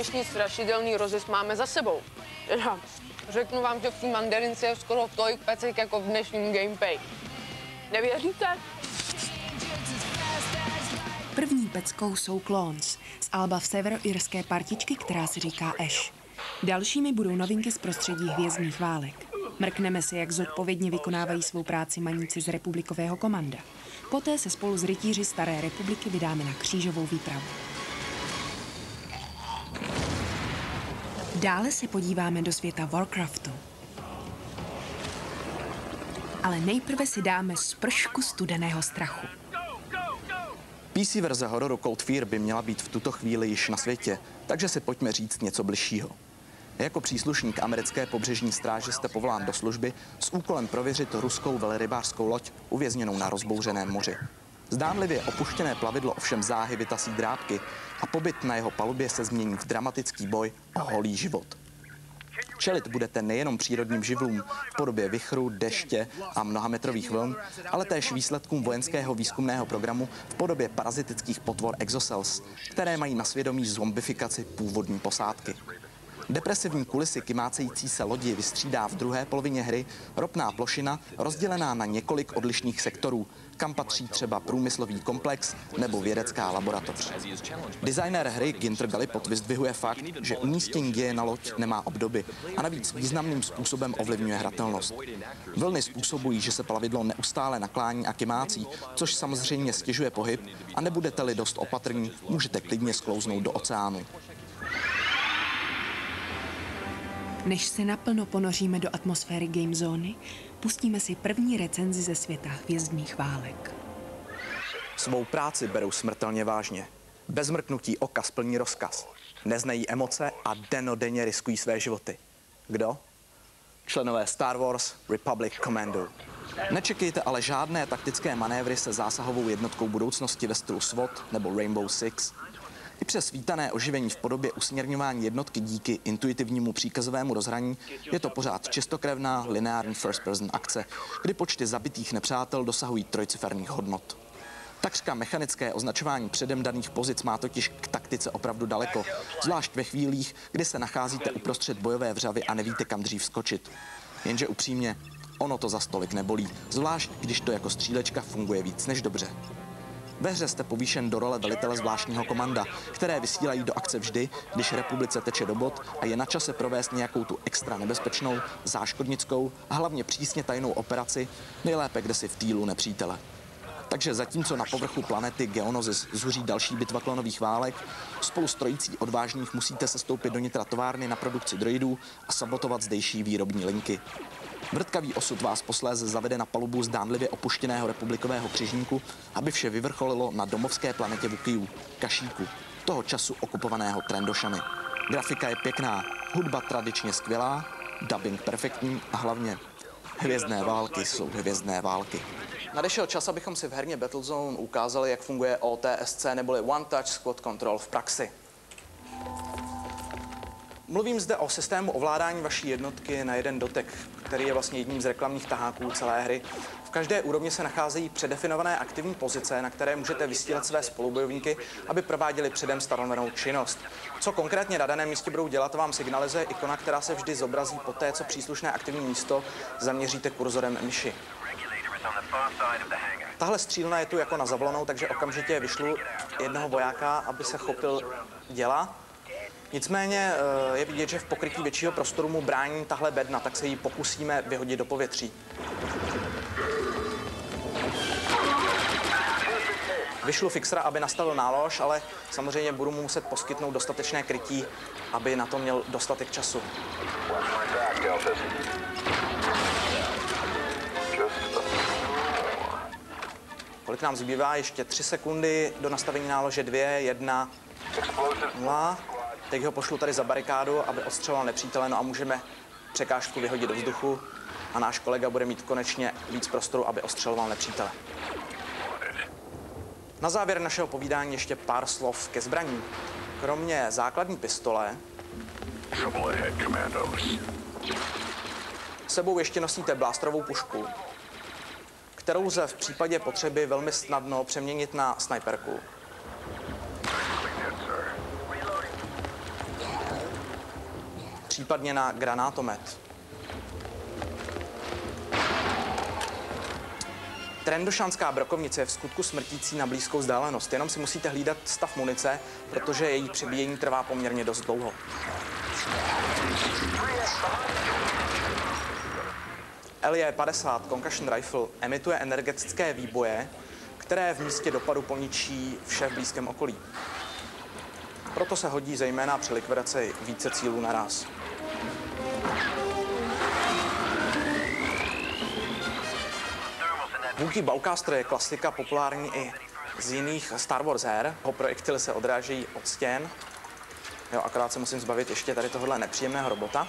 dnešní strašidelný rozjezd máme za sebou. Teda, řeknu vám, že v té mandarince je skoro tolik pecek jako v dnešním gameplay. Nevěříte? První peckou jsou Clones z alba v severoirské partičky, která se říká Ash. Dalšími budou novinky z prostředí hvězdných válek. Mrkneme si, jak zodpovědně vykonávají svou práci maníci z republikového komanda. Poté se spolu s rytíři Staré republiky vydáme na křížovou výpravu. Dále se podíváme do světa Warcraftu. Ale nejprve si dáme spršku studeného strachu. PC verze hororu Cold Fear by měla být v tuto chvíli již na světě, takže si pojďme říct něco bližšího. Jako příslušník americké pobřežní stráže jste povolán do služby s úkolem prověřit ruskou velrybářskou loď uvězněnou na rozbouřeném moři. Zdánlivě opuštěné plavidlo ovšem záhy vytasí drápky a pobyt na jeho palubě se změní v dramatický boj o holý život. Čelit budete nejenom přírodním živlům v podobě vychru, deště a mnohametrových vln, ale též výsledkům vojenského výzkumného programu v podobě parazitických potvor exocells, které mají na svědomí zombifikaci původní posádky. Depresivní kulisy kymácející se lodi vystřídá v druhé polovině hry ropná plošina rozdělená na několik odlišných sektorů, kam patří třeba průmyslový komplex nebo vědecká laboratoř. Designer hry Ginter Galipot vyzdvihuje fakt, že umístění děje na loď nemá obdoby a navíc významným způsobem ovlivňuje hratelnost. Vlny způsobují, že se plavidlo neustále naklání a kymácí, což samozřejmě stěžuje pohyb a nebudete-li dost opatrní, můžete klidně sklouznout do oceánu. Než se naplno ponoříme do atmosféry Game Zóny, pustíme si první recenzi ze světa hvězdných válek. Svou práci berou smrtelně vážně. Bez mrknutí oka splní rozkaz. Neznají emoce a denodenně riskují své životy. Kdo? Členové Star Wars Republic Commando. Nečekejte ale žádné taktické manévry se zásahovou jednotkou budoucnosti ve stylu SWAT nebo Rainbow Six. I přes vítané oživení v podobě usměrňování jednotky díky intuitivnímu příkazovému rozhraní je to pořád čistokrevná lineární first person akce, kdy počty zabitých nepřátel dosahují trojciferných hodnot. Takřka mechanické označování předem daných pozic má totiž k taktice opravdu daleko, zvlášť ve chvílích, kdy se nacházíte uprostřed bojové vřavy a nevíte, kam dřív skočit. Jenže upřímně, ono to za stolik nebolí, zvlášť když to jako střílečka funguje víc než dobře. Ve hře jste povýšen do role velitele zvláštního komanda, které vysílají do akce vždy, když republice teče do bod a je na čase provést nějakou tu extra nebezpečnou, záškodnickou a hlavně přísně tajnou operaci, nejlépe kde si v týlu nepřítele. Takže zatímco na povrchu planety Geonosis zuří další bitva klonových válek, spolu s trojicí odvážných musíte se stoupit do nitra továrny na produkci droidů a sabotovat zdejší výrobní linky. Vrtkavý osud vás posléze zavede na palubu zdánlivě opuštěného republikového křižníku, aby vše vyvrcholilo na domovské planetě Vukijů, Kašíku, toho času okupovaného Trendošany. Grafika je pěkná, hudba tradičně skvělá, dubbing perfektní a hlavně hvězdné války jsou hvězdné války. Nadešel čas, abychom si v herně Battlezone ukázali, jak funguje OTSC neboli One Touch Squad Control v praxi. Mluvím zde o systému ovládání vaší jednotky na jeden dotek, který je vlastně jedním z reklamních taháků celé hry. V každé úrovni se nacházejí předefinované aktivní pozice, na které můžete vysílat své spolubojovníky, aby prováděli předem stanovenou činnost. Co konkrétně na daném místě budou dělat, vám signalizuje ikona, která se vždy zobrazí po té, co příslušné aktivní místo zaměříte kurzorem myši. Tahle střílna je tu jako na zavolanou, takže okamžitě vyšlu jednoho vojáka, aby se chopil děla Nicméně eh, je vidět, že v pokrytí většího prostoru mu brání tahle bedna, tak se ji pokusíme vyhodit do povětří. Vyšlu fixera, aby nastavil nálož, ale samozřejmě budu mu muset poskytnout dostatečné krytí, aby na to měl dostatek času. Kolik nám zbývá? Ještě tři sekundy do nastavení nálože dvě, jedna, nula. Teď ho pošlu tady za barikádu, aby ostřeloval nepřítele, no a můžeme překážku vyhodit do vzduchu a náš kolega bude mít konečně víc prostoru, aby ostřeloval nepřítele. Na závěr našeho povídání ještě pár slov ke zbraní. Kromě základní pistole sebou ještě nosíte blástrovou pušku, kterou lze v případě potřeby velmi snadno přeměnit na snajperku. Případně na granátomet. Trendošanská brokovnice je v skutku smrtící na blízkou vzdálenost. Jenom si musíte hlídat stav munice, protože její přebíjení trvá poměrně dost dlouho. LJ-50 Concussion Rifle emituje energetické výboje, které v místě dopadu poničí vše v blízkém okolí. Proto se hodí zejména při likvidaci více cílů naraz. Vůky Baucaster je klasika populární i z jiných Star Wars her. Ho projektily se odrážejí od stěn. Jo, akorát se musím zbavit ještě tady tohohle nepříjemného robota.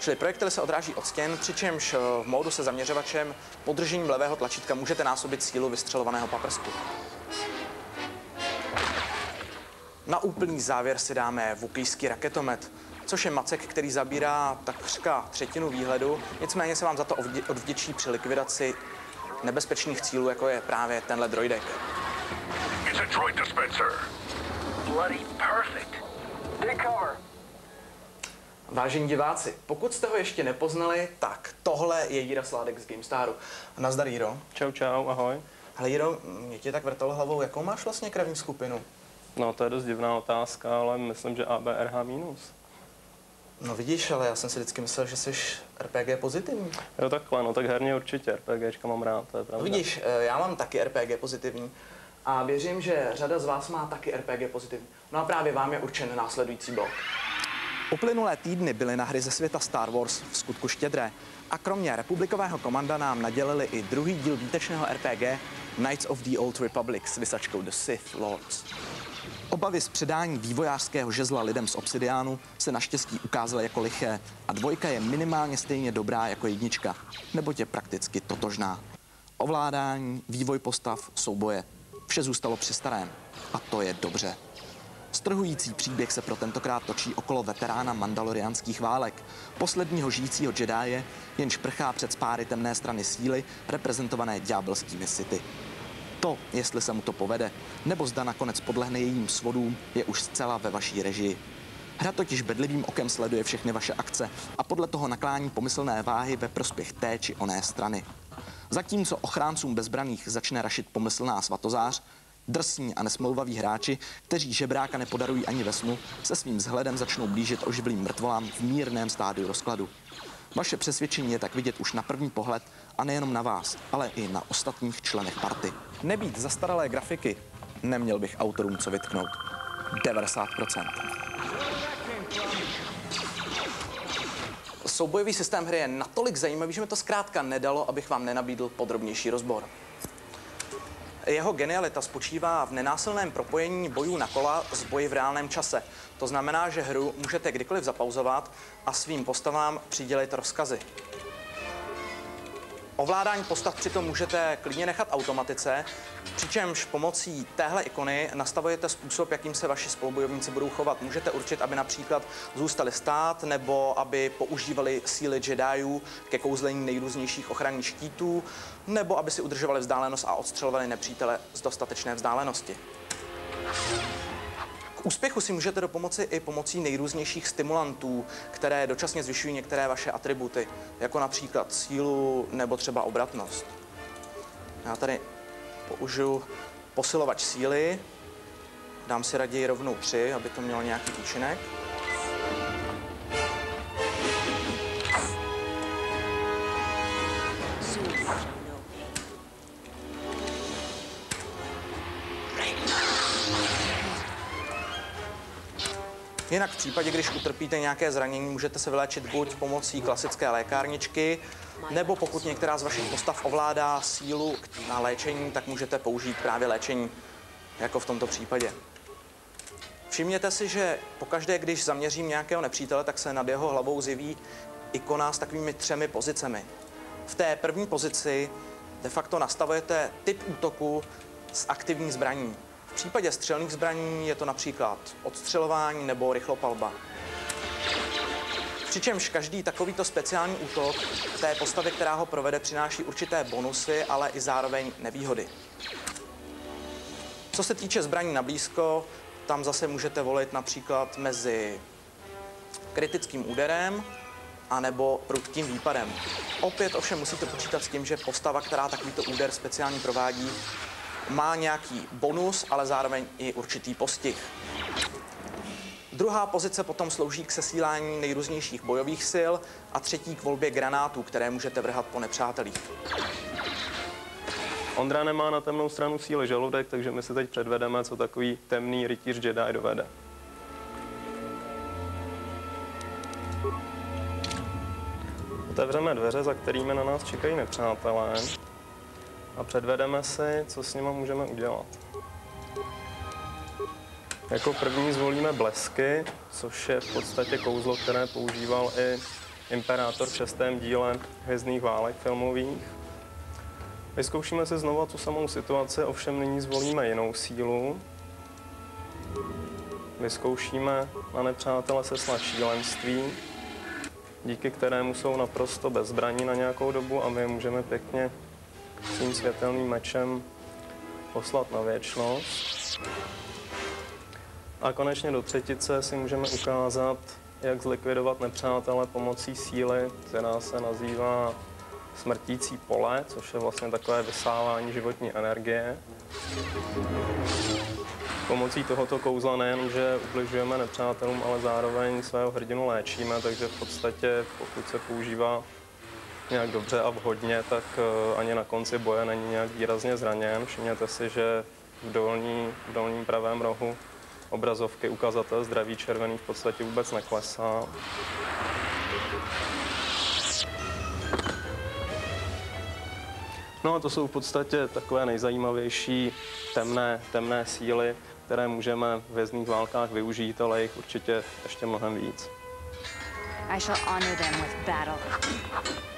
Čili projektily se odráží od stěn, přičemž eh, v módu se zaměřovačem podržením levého tlačítka můžete násobit sílu vystřelovaného paprsku. Na úplný závěr si dáme vukijský raketomet, což je macek, který zabírá takřka třetinu výhledu, nicméně se vám za to odvděčí při likvidaci nebezpečných cílů, jako je právě tenhle droidek. It's a droid dispenser. Bloody perfect. Take cover. Vážení diváci, pokud jste ho ještě nepoznali, tak tohle je Jira Sládek z GameStaru. Nazdar Jiro. Čau, čau, ahoj. Hele Jiro, mě tě tak vrtalo hlavou, jakou máš vlastně krevní skupinu? No to je dost divná otázka, ale myslím, že ABRH minus. No vidíš, ale já jsem si vždycky myslel, že jsi RPG pozitivní. Jo takhle, no tak herně určitě, RPGčka mám rád, to je pravda. Vidíš, eh, já mám taky RPG pozitivní a věřím, že řada z vás má taky RPG pozitivní. No a právě vám je určen následující blok. Uplynulé týdny byly na hry ze světa Star Wars v skutku štědré a kromě republikového komanda nám nadělili i druhý díl výtečného RPG Knights of the Old Republic s vysačkou The Sith Lords. Obavy z předání vývojářského žezla lidem z Obsidiánu se naštěstí ukázaly jako liché a dvojka je minimálně stejně dobrá jako jednička, nebo je prakticky totožná. Ovládání, vývoj postav, souboje, vše zůstalo při starém. A to je dobře. Strhující příběh se pro tentokrát točí okolo veterána mandaloriánských válek, posledního žijícího Jediye, jenž prchá před spáry temné strany síly, reprezentované ďábelskými sity. To, jestli se mu to povede, nebo zda nakonec podlehne jejím svodům, je už zcela ve vaší režii. Hra totiž bedlivým okem sleduje všechny vaše akce a podle toho naklání pomyslné váhy ve prospěch té či oné strany. Zatímco ochráncům bezbraných začne rašit pomyslná svatozář, drsní a nesmlouvaví hráči, kteří žebráka nepodarují ani ve snu, se svým vzhledem začnou blížit oživlým mrtvolám v mírném stádiu rozkladu. Vaše přesvědčení je tak vidět už na první pohled a nejenom na vás, ale i na ostatních členech party. Nebýt zastaralé grafiky, neměl bych autorům co vytknout. 90%. Soubojový systém hry je natolik zajímavý, že mi to zkrátka nedalo, abych vám nenabídl podrobnější rozbor. Jeho genialita spočívá v nenásilném propojení bojů na kola s boji v reálném čase. To znamená, že hru můžete kdykoliv zapauzovat a svým postavám přidělit rozkazy. Ovládání postav přitom můžete klidně nechat automatice, přičemž pomocí téhle ikony nastavujete způsob, jakým se vaši spolubojovníci budou chovat. Můžete určit, aby například zůstali stát, nebo aby používali síly Jediů ke kouzlení nejrůznějších ochranných štítů, nebo aby si udržovali vzdálenost a odstřelovali nepřítele z dostatečné vzdálenosti. K úspěchu si můžete dopomoci i pomocí nejrůznějších stimulantů, které dočasně zvyšují některé vaše atributy, jako například sílu nebo třeba obratnost. Já tady použiju posilovač síly, dám si raději rovnou 3, aby to mělo nějaký účinek. Jinak v případě, když utrpíte nějaké zranění, můžete se vyléčit buď pomocí klasické lékárničky, nebo pokud některá z vašich postav ovládá sílu na léčení, tak můžete použít právě léčení, jako v tomto případě. Všimněte si, že pokaždé, když zaměřím nějakého nepřítele, tak se nad jeho hlavou zjeví ikona s takovými třemi pozicemi. V té první pozici de facto nastavujete typ útoku s aktivní zbraní. V případě střelných zbraní je to například odstřelování nebo rychlopalba. Přičemž každý takovýto speciální útok té postavy, která ho provede, přináší určité bonusy, ale i zároveň nevýhody. Co se týče zbraní na blízko, tam zase můžete volit například mezi kritickým úderem anebo prudkým výpadem. Opět ovšem musíte počítat s tím, že postava, která takovýto úder speciálně provádí, má nějaký bonus, ale zároveň i určitý postih. Druhá pozice potom slouží k sesílání nejrůznějších bojových sil a třetí k volbě granátů, které můžete vrhat po nepřátelích. Ondra nemá na temnou stranu síly žaludek, takže my si teď předvedeme, co takový temný rytíř Jedi dovede. Otevřeme dveře, za kterými na nás čekají nepřátelé a předvedeme si, co s nimi můžeme udělat. Jako první zvolíme blesky, což je v podstatě kouzlo, které používal i Imperátor v šestém díle Hvězdných válek filmových. Vyzkoušíme si znovu tu samou situaci, ovšem nyní zvolíme jinou sílu. Vyzkoušíme na nepřátele seslat šílenství, díky kterému jsou naprosto bezbraní na nějakou dobu a my je můžeme pěkně tím světelným mečem poslat na věčnost. A konečně do třetice si můžeme ukázat, jak zlikvidovat nepřátele pomocí síly, která se nazývá smrtící pole, což je vlastně takové vysávání životní energie. Pomocí tohoto kouzla nejen, že ubližujeme nepřátelům, ale zároveň svého hrdinu léčíme, takže v podstatě pokud se používá nějak dobře a vhodně, tak eh, ani na konci boje není nějak výrazně zraněn. Všimněte si, že v, dolní, v dolním pravém rohu obrazovky ukazatel zdraví červený v podstatě vůbec neklesá. No a to jsou v podstatě takové nejzajímavější temné, temné síly, které můžeme v vězných válkách využít, ale jich určitě ještě mnohem víc. I shall honor them with battle.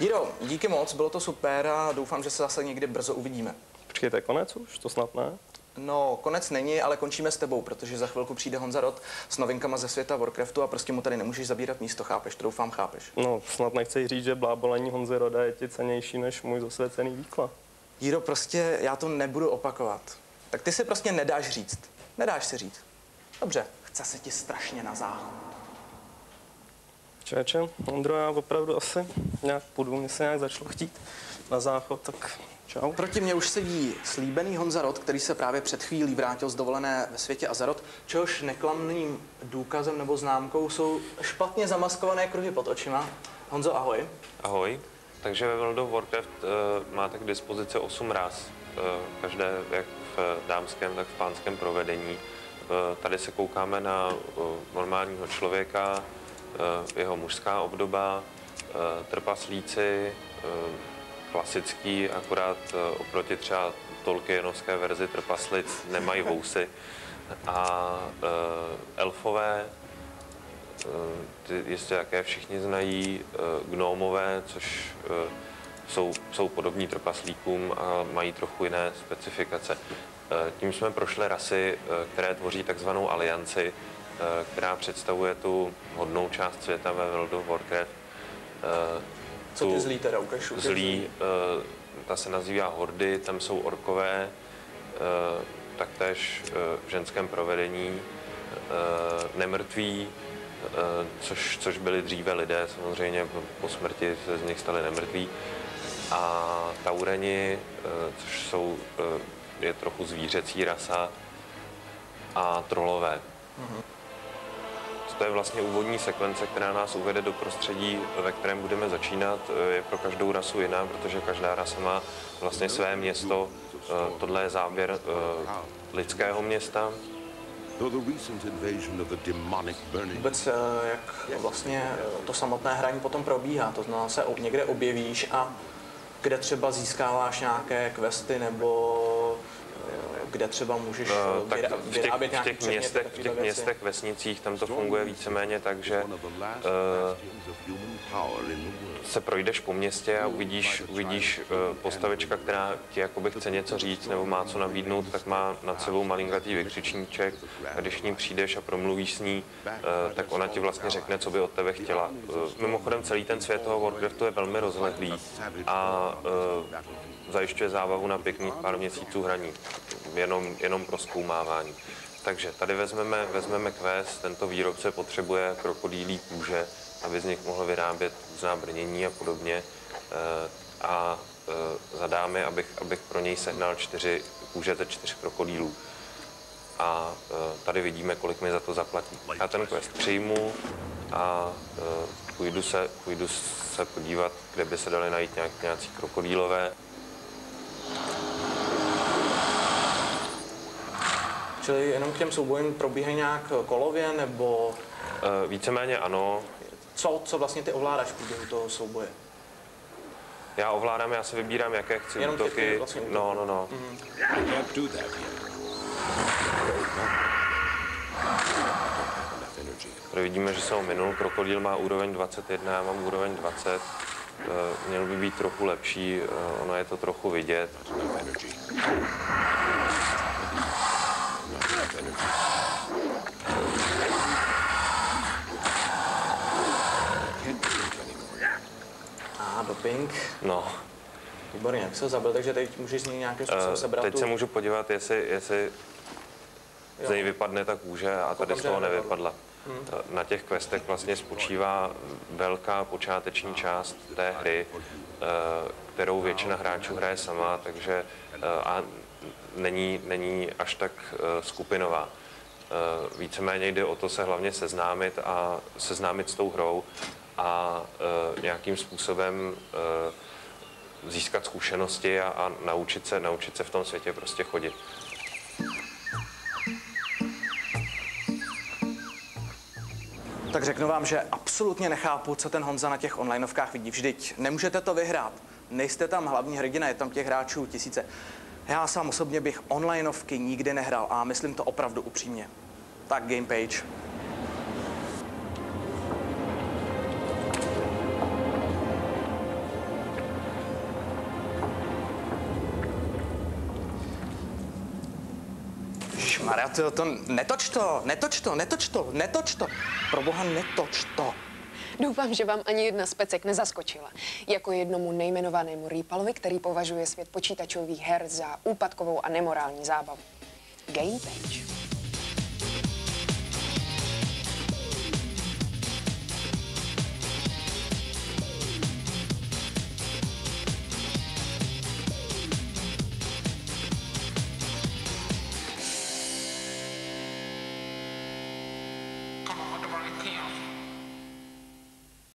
Jiro, díky moc, bylo to super a doufám, že se zase někdy brzo uvidíme. Počkejte, konec už? To snad ne? No, konec není, ale končíme s tebou, protože za chvilku přijde Honza Rod s novinkama ze světa Warcraftu a prostě mu tady nemůžeš zabírat místo, chápeš? To doufám, chápeš. No, snad nechci říct, že blábolení Honzy Roda je ti cenější než můj zasvěcený výklad. Jiro, prostě já to nebudu opakovat. Tak ty si prostě nedáš říct. Nedáš si říct. Dobře, chce se ti strašně na záchod. Čeče, Ondro, já opravdu asi nějak půjdu, mě se nějak začalo chtít na záchod, tak čau. Proti mě už sedí slíbený Honza Rod, který se právě před chvílí vrátil z dovolené ve světě Azerot, čehož neklamným důkazem nebo známkou jsou špatně zamaskované kruhy pod očima. Honzo, ahoj. Ahoj. Takže ve World of Warcraft uh, máte k dispozici 8 ras, uh, každé jak v dámském, tak v pánském provedení. Uh, tady se koukáme na uh, normálního člověka, jeho mužská obdoba, uh, trpaslíci, uh, klasický, akorát oproti třeba Tolkienovské verzi trpaslic nemají vousy. A elfové, Eh, ty jistě také všichni znají, eh, gnómové, což eh, jsou, jsou podobní trpaslíkům a mají trochu jiné specifikace. Tím jsme prošli rasy, které tvoří takzvanou alianci, která představuje tu hodnou část světa ve World of Warcraft. Co ty zlí teda, ukaž, ukaž Zlí, ta se nazývá Hordy, tam jsou orkové, taktéž v ženském provedení, nemrtví, Eh, což, což byli dříve lidé, samozřejmě po smrti se z nich stali nemrtví. A taureni, eh, což jsou, eh, je trochu zvířecí rasa, a trolové. Mm-hmm. To je vlastně úvodní sekvence, která nás uvede do prostředí, ve kterém budeme začínat. Je pro každou rasu jiná, protože každá rasa má vlastně své město. Tohle je záběr lidského města, Vůbec eh, jak vlastně to samotné hraní potom probíhá, to znamená se někde objevíš a kde třeba získáváš nějaké questy nebo eh, kde třeba můžeš no, tak vyrábět v těch, v těch, městech, v těch městech, vesnicích, tam to funguje víceméně tak, že uh, se projdeš po městě a uvidíš, uvidíš uh, postavička, která ti jakoby chce něco říct nebo má co nabídnout, tak má nad sebou malinkatý vykřičníček a když k ní přijdeš a promluvíš s ní, uh, tak ona ti vlastně řekne, co by od tebe chtěla. Uh, mimochodem celý ten svět toho Warcraftu je velmi rozlehlý a uh, zajišťuje zábavu na pěkných pár měsíců hraní, jenom, jenom pro zkoumávání. Takže tady vezmeme, vezmeme quest, tento výrobce potřebuje krokodýlí kůže, aby z nich mohl vyrábět různá brnění a podobně. Eh, A eh, zadáme, abych, abych pro něj sehnal čtyři kůže ze čtyř krokodýlů. A eh, tady vidíme, kolik mi za to zaplatí. Já ten quest přijmu a eh, půjdu se, půjdu se podívat, kde by se daly najít nějak, nějací krokodýlové. Čili jenom k těm soubojům probíhají nějak kolově, nebo Eh, Víceméně ano, co, co vlastně ty ovládáš v průběhu toho souboje? Já ovládám, já se vybírám, jaké chci Jenom útoky. vlastně útoky. No, no, no. Energy. Tady vidíme, že jsem ho minul. Krokodýl má úroveň 21, já mám úroveň 20. Eh, Měl by být trochu lepší, eh, ono je to trochu vidět. A doping. No, Výborně, jak se ho zabil, takže teď můžeš z něj nějakým způsobem eh, sebrat teď tu... se můžu podívat, jestli, jestli z Jo. něj vypadne ta kůže a tady z toho nevypadla. Eh, Na těch questech vlastně spočívá velká počáteční část té hry, eh, kterou většina hráčů hraje sama, takže eh, a není, není až tak eh, skupinová. Eh, Víceméně jde o to se hlavně seznámit a seznámit s tou hrou a eh, nějakým způsobem eh, získat zkušenosti a, a naučit, se, naučit se v tom světě prostě chodit. Tak řeknu vám, že absolutně nechápu, co ten Honza na těch onlineovkách vidí. Vždyť nemůžete to vyhrát. Nejste tam hlavní hrdina, je tam těch hráčů tisíce. Já sám osobně bych onlineovky nikdy nehrál a myslím to opravdu upřímně. Tak game to, to, netoč to, netoč to, netoč to, netoč to. Pro boha, netoč to. Doufám, že vám ani jedna z pecek nezaskočila. Jako jednomu nejmenovanému Rýpalovi, který považuje svět počítačových her za úpadkovou a nemorální zábavu. Game Page.